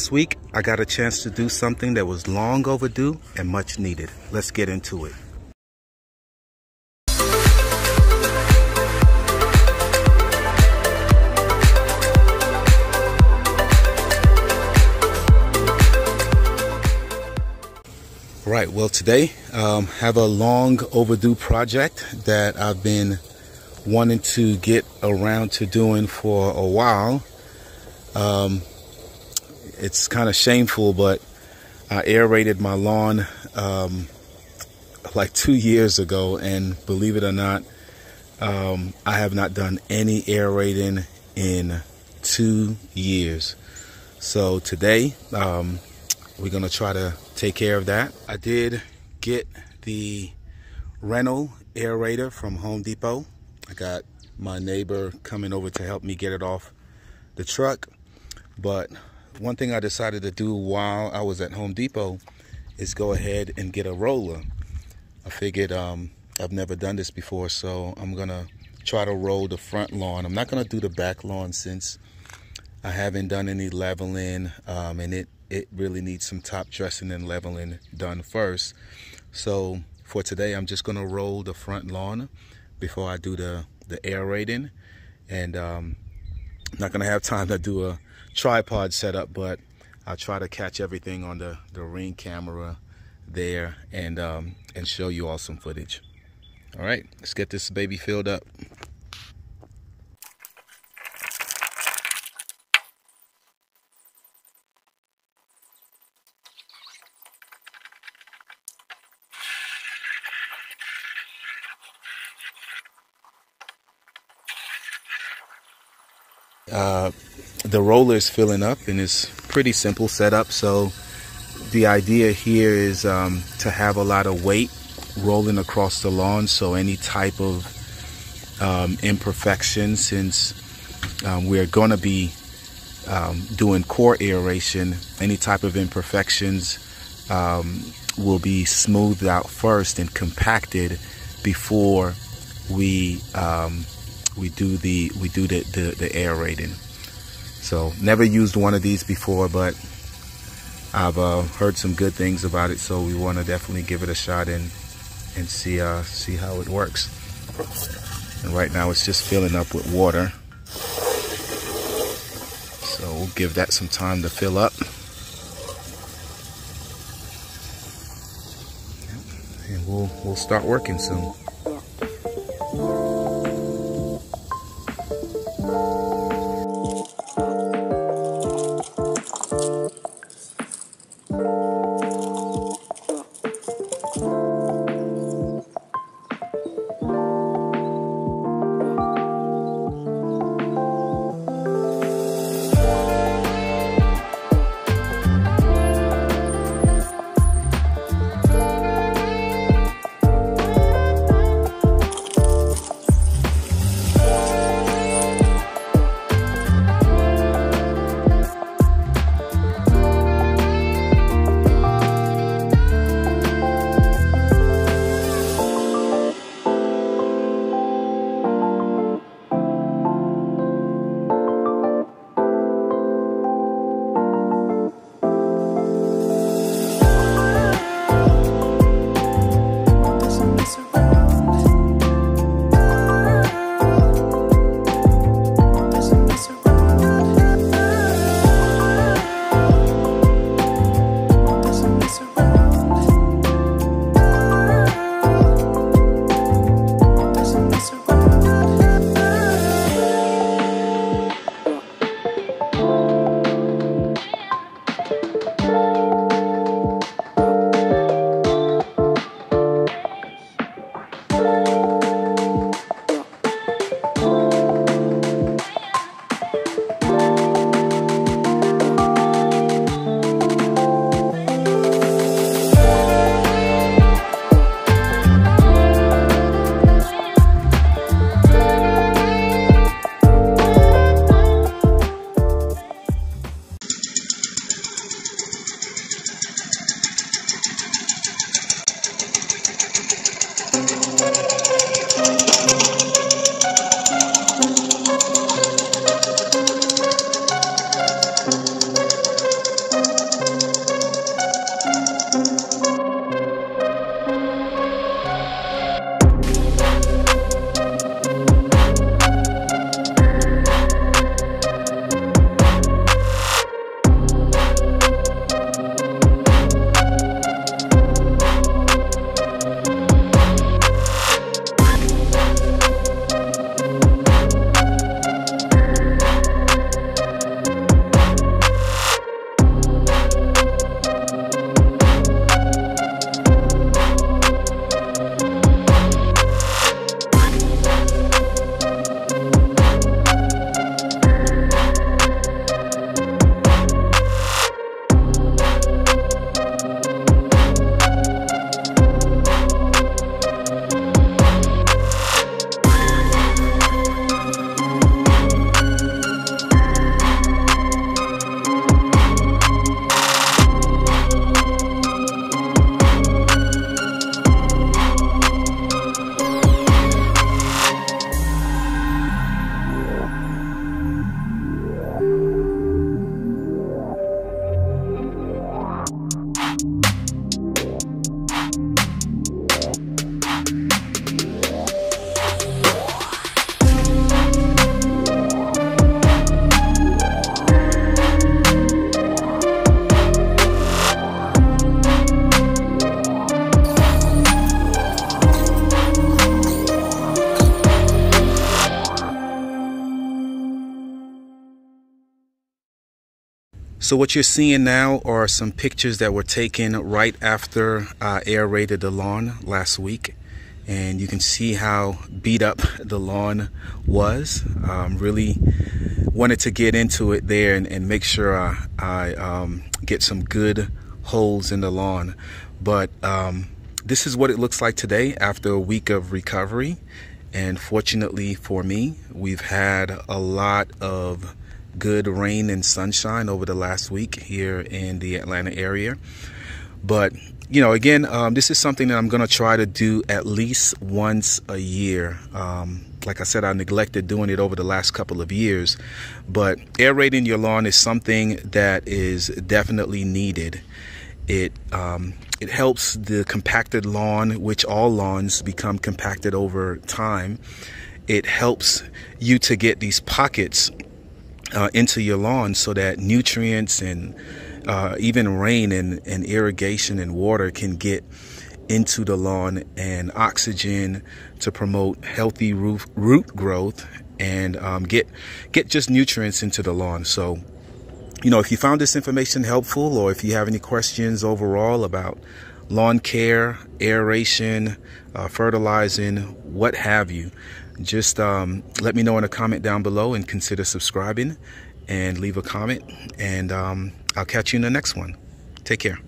Last week, I got a chance to do something that was long overdue and much needed. Let's get into it. Right, well today, um, have a long overdue project that I've been wanting to get around to doing for a while. Um, it's kind of shameful, but I aerated my lawn um, like two years ago, and believe it or not, um, I have not done any aerating in two years. So today, um, we're gonna try to take care of that. I did get the rental aerator from Home Depot. I got my neighbor coming over to help me get it off the truck. But one thing I decided to do while I was at Home Depot is go ahead and get a roller. I figured um, I've never done this before, so I'm gonna try to roll the front lawn. I'm not gonna do the back lawn since I haven't done any leveling um, and it, it really needs some top dressing and leveling done first. So for today, I'm just gonna roll the front lawn before I do the, the aerating. And um, I'm not gonna have time to do a tripod setup, but I'll try to catch everything on the, the ring camera there and, um, and show you all some footage. All right, let's get this baby filled up. Uh, the roller is filling up and it's pretty simple setup. So the idea here is um, to have a lot of weight rolling across the lawn. So any type of um, imperfection, since um, we're going to be um, doing core aeration, any type of imperfections um, will be smoothed out first and compacted before we um, we do the we do the, the, the aerating. So never used one of these before, but I've uh, heard some good things about it. So we want to definitely give it a shot and and see uh, see how it works. And right now it's just filling up with water. So we'll give that some time to fill up. And we'll we'll start working soon. So what you're seeing now are some pictures that were taken right after I aerated the lawn last week. And you can see how beat up the lawn was. Um, really wanted to get into it there and, and make sure I, I um, get some good holes in the lawn. But um, this is what it looks like today after a week of recovery. And fortunately for me, we've had a lot of good rain and sunshine over the last week here in the Atlanta area. But, you know, again, um, this is something that I'm going to try to do at least once a year. Um, like I said, I neglected doing it over the last couple of years. But aerating your lawn is something that is definitely needed. It um, it helps the compacted lawn, which all lawns become compacted over time. It helps you to get these pockets uh, into your lawn so that nutrients and uh, even rain and, and irrigation and water can get into the lawn and oxygen to promote healthy root, root growth and um, get get just nutrients into the lawn. So, you know, if you found this information helpful or if you have any questions overall about lawn care, aeration, uh, fertilizing, what have you, just um, let me know in a comment down below and consider subscribing and leave a comment. And um, I'll catch you in the next one. Take care.